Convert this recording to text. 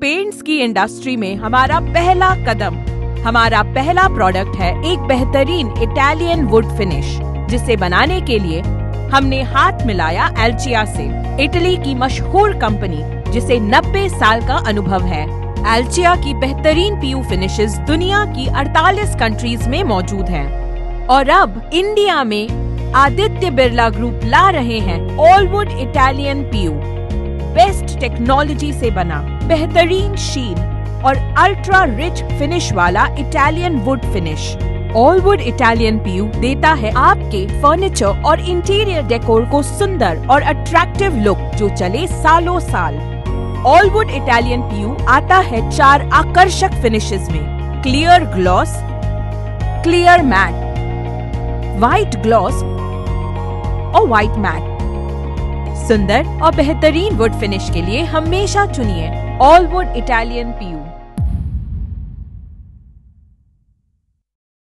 Paints की industry में हमारा पहला कदम, हमारा पहला प्रोडक्ट है एक बेहतरीन इटालियन वुड फिनिश जिसे बनाने के लिए हमने हाथ मिलाया एल्चिया से, इटली की मशहूर कंपनी जिसे 90 साल का अनुभव है। एल्चिया की बेहतरीन पीयू फिनिशेस दुनिया की 48 कंट्रीज़ में मौजूद हैं। और अब इंडिया में आदित्य बिरला ग्रुप ला रहे हैं Allwood Italian PU based technology से बना। बेहतरीन शीन और अल्ट्रा रिच फिनिश वाला Italian wood finish all wood Italian PU देता है आपके फर्नीचर और इंटीरियर डेकोर को सुंदर और अट्रैक्टिव लुक जो चले सालों साल। ऑल वुड इटालियन पीयू आता है चार आकर्षक फिनिशेस में। Clear gloss clear matte white gloss और व्हाइट मैट सुंदर और बेहतरीन वुड फिनिश के लिए हमेशा चुनिए। All wood Italian PU